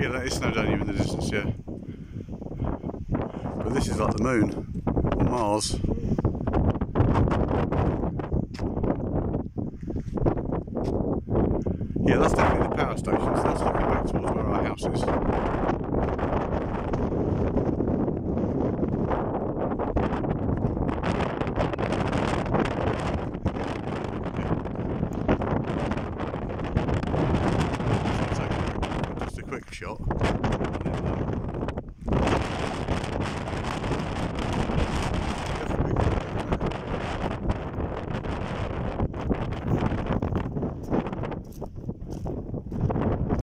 Yeah, that is Snowdonia in the distance, yeah. But this is like the moon, or Mars. Yeah, that's definitely the power station, so quick shot.